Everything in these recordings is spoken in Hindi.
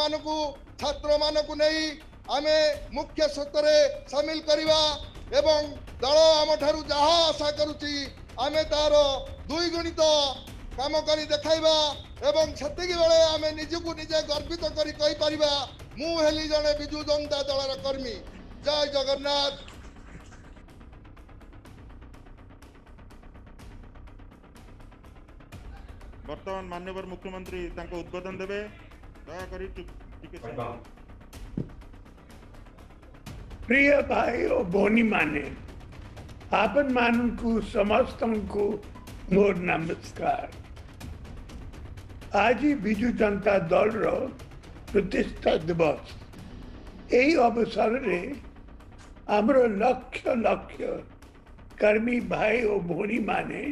ମାନଙ୍କୁ ଛାତ୍ରମାନଙ୍କୁ ନେଇ ଆମେ ମୁଖ୍ୟ ସ୍ରୋତରେ ସାମିଲ କରିବା ଏବଂ ଦଳ ଆମଠାରୁ ଯାହା ଆଶା କରୁଛି ଆମେ ତାର ଦୁଇଗୁଣିତ କାମ କରି ଦେଖାଇବା ଏବଂ ସେତିକି ବେଳେ ଆମେ ନିଜକୁ ନିଜେ ଗର୍ବିତ କରି କହିପାରିବା ମୁଁ ହେଲି ଜଣେ ବିଜୁ ଜନତା ଦଳର କର୍ମୀ ଜୟ ଜଗନ୍ନାଥ বর্তমান মাননীয় মুখ্যমন্ত্রী তাঁকে উদ্বোধন দেবে प्रिय भाई और बोनी माने आपन मान को समस्त को मोर नमस्कार आज विजु जनता दल रो प्रतिष्ठा दिवस यही अवसर रे आमरो लक्ष लक्ष कर्मी भाई और भोनी माने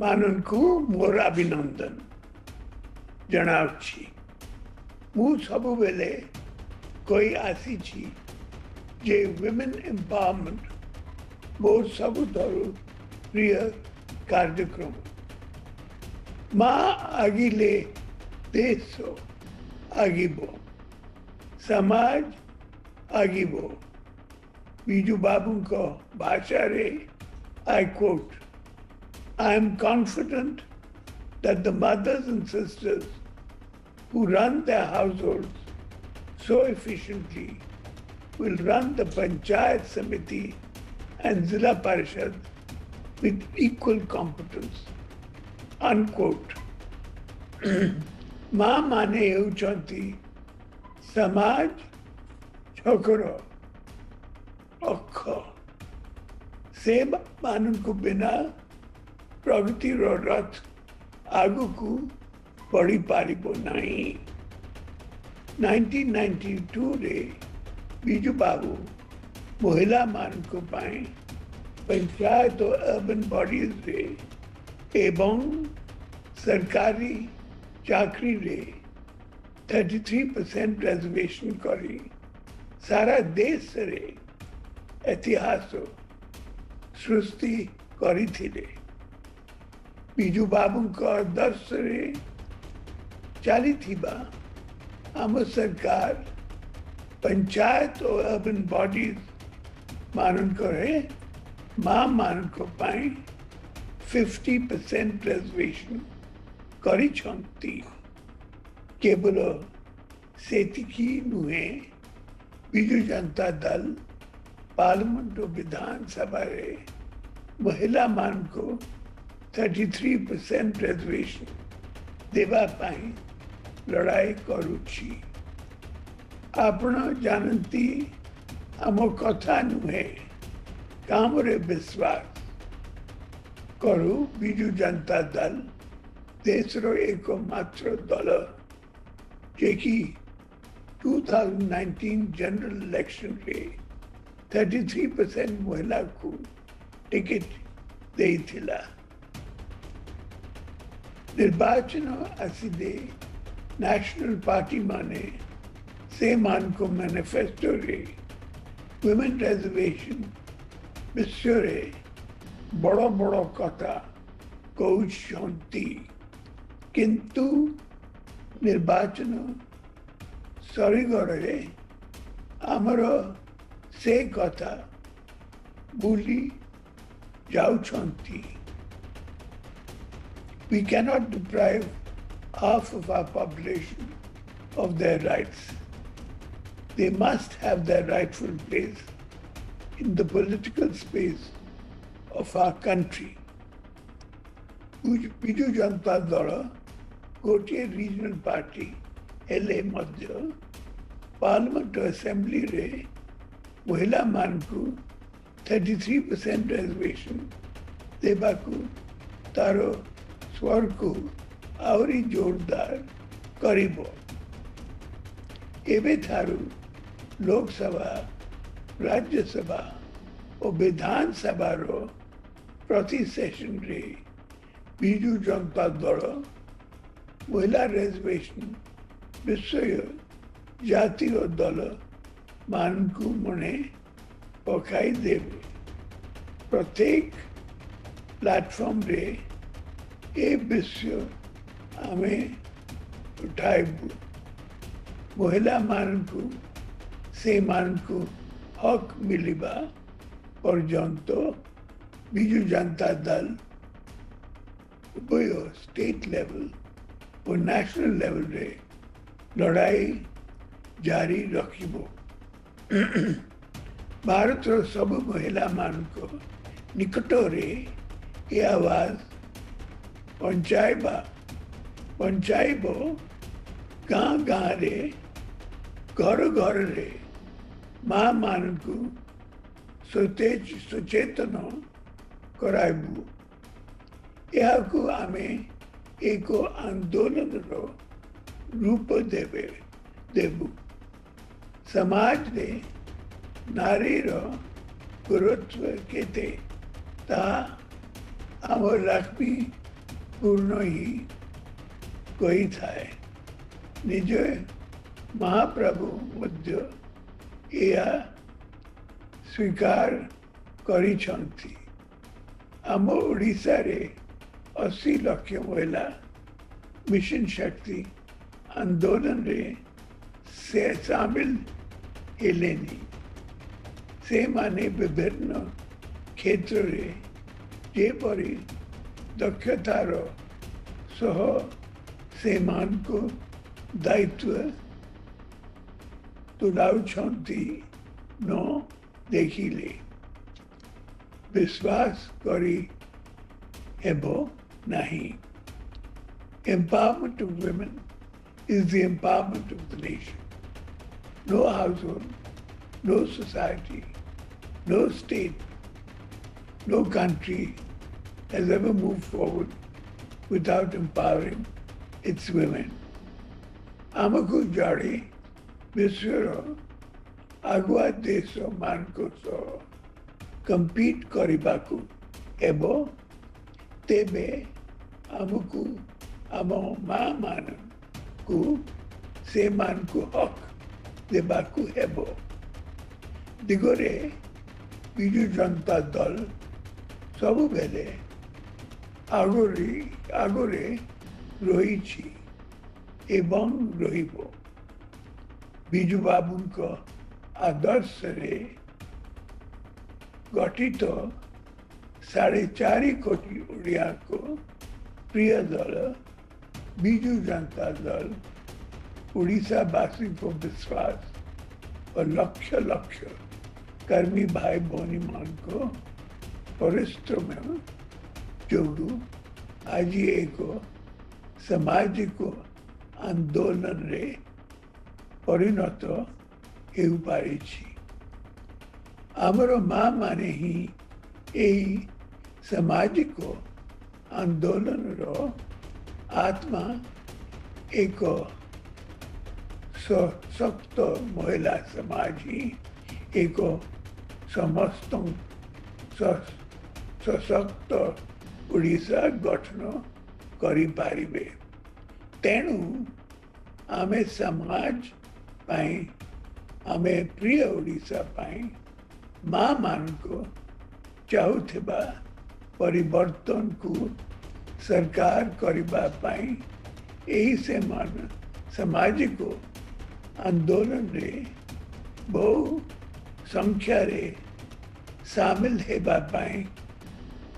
मान को मोर अभिनंदन જણાવছি હું ସବୁବେଳେ કહી ଆସିଛି જે વિમેન એમ્પાવરમેન્ટ બહુ ସବୁଠାରୁ પ્રિય કાર્યક્રમ માં આગીલે દેશો આગીબો સમાજ આગીબો બીજું બાબુંકો ભાષા રે I quote I am confident that the mothers and sisters who run their households so efficiently will run the Panchayat Samiti and zila Parishad with equal competence. Unquote. Ma માને એવું samaj સમાજ છોકરો અખો manun kubina को बिना प्रगति ಆಗುಕು ಪಡಿಪಾರಿಬ ನಾಯಿ ନାଇଣ୍ଟିନ୍ ନାଇଣ୍ଟି ଟୁରେ ବିଜୁ ବାବୁ ମହିଳାମାନଙ୍କ ପାଇଁ ପଞ୍ଚାୟତ ଅର୍ବାନ୍ ବଡ଼ିରେ ଏବଂ ସରକାରୀ ଚାକିରିରେ ଥାର୍ଟି ଥ୍ରୀ ପରସେଣ୍ଟ ରେଜର୍ଭେସନ୍ କରି ସାରା ଦେଶରେ ଇତିହାସ ସୃଷ୍ଟି କରିଥିଲେ બીજું બાબુક દસરે ચાલી थी बा આમ पंचायत और अर्बन बॉडीज मान खां रहे फिफ्टी परसेंट रिजर्वेशन करी छंती केवल से नुहे बीजू जनता दल पार्लियामेंट और विधानसभा महिला मान को 33 परसेंट रिजर्वेशन देवा लड़ाई करुच्छ आपड़ जानती आम कथा नुहे काम विश्वास करू विजु जनता दल देशर एक मात्र दल जे कि 2019 जनरल इलेक्शन रे 33 परसेंट महिला को टिकट दे निर्वाचन असिदे नेशनल पार्टी माने से मान को मैनिफेस्टो रे वुमेन रिजर्वेशन विश्व रे बड़ बड़ कथा कहते किंतु निर्वाचन सरगड़े आमर से कथा भूली जाती We cannot deprive half of our population of their rights. They must have their rightful place in the political space of our country. Biju Janata Dala, Gotier Regional Party, LA Madhya, Parliament to Assembly re, महिला मान को 33 परसेंट रिजर्वेशन देवा को तारो स्वर को आहरी जोरदार कर लोकसभा राज्यसभा और विधानसभा प्रति सेशन रे विजु जनता दल महिला रेजर्वेशन विषय जतियों दल मान को मने पकाई देवे प्रत्येक प्लाटफर्म रे એ વિશ્વ અમે ઉઠાવ્યું મહિલા માનકુ સે માનકુ હક મિલિવા પર્યંત બીજુ જનતા દલ ઉભયો સ્ટેટ લેવલ ઓ નેશનલ લેવલરે લડાઈ જારી રખીબો ભારતର ସବୁ ମହିଳାମାନଙ୍କ ନିକଟରେ ଏ ଆୱାଜ पहुंचाइबा पहुंचाइबो गाँ गाँ रे घर घर रे माँ मान को सोचे सचेतन कराइबु ଏହାକୁ ଆମେ ଏକ ଆନ୍ଦୋଳନର ରୂପ ଦେବେ ଦେବୁ ସମାଜରେ ନାରୀର ଗୁରୁତ୍ୱ କେତେ ତାହା ଆମ ଲକ୍ଷ୍ମୀ पूर्ण ही कही थाय निज महाप्रभु मध्य स्वीकार करम आम ओडिशारे अशी लक्ष महिला मिशन शक्ति आंदोलन रे से सामिल हेले से माने विभिन्न क्षेत्र में जेपरी दक्षतार सह से को दायित्व तुलाउंती न देखिले विश्वास करी एबो नहीं empowerment of women is the empowerment of the nation no house no society no state no country has ever moved forward without empowering its women. Amaku Jari, Misuro, Agua Deso Marco Soro, Compete Koribaku, Ebo, Tebe, Amaku, Amo Mamanu, Ku, Semanku Hok, Debaku Ebo. Digore, Biju Janta Dol, সবুবেলে ଆଗରେ ଆଗରେ ରହିଛି ଏବଂ ରହିବ ବିଜୁ ବାବୁଙ୍କ ଆଦର୍ଶରେ ଗଠିତ ସାଢ଼େ ଚାରି କୋଟି ଓଡ଼ିଆଙ୍କ ପ୍ରିୟ ଦଳ ବିଜୁ ଜନତା ଦଳ ଓଡ଼ିଶାବାସୀଙ୍କ ବିଶ୍ୱାସ ଓ ଲକ୍ଷ ଲକ୍ଷ कर्मी भाई भौनी मान को परिश्रम जोड़ू आज एक सामाजिक आंदोलन रे परिणत हो आमर माँ माने ही सामाजिक आंदोलन रो आत्मा एक सशक्त महिला समाज ही एक समस्त सशक्त ଓଡ଼ିଶା ଗଠନ କରିପାରିବେ ତେଣୁ ଆମେ ସମାଜ ପାଇଁ ଆମେ ପ୍ରିୟ ଓଡ଼ିଶା ପାଇଁ ମା'ମାନଙ୍କୁ ଚାହୁଁଥିବା ପରିବର୍ତ୍ତନକୁ ସରକାର କରିବା ପାଇଁ ଏହି ସେମାନେ ସାମାଜିକ ଆନ୍ଦୋଳନରେ ବହୁ ସଂଖ୍ୟାରେ ସାମିଲ ହେବା ପାଇଁ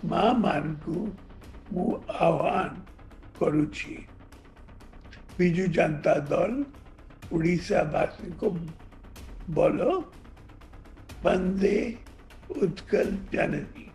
माँ मानकु मु आह्वान करुची विजु जनता दल उड़ीसा वासी को बोलो बंदे उत्कल जानी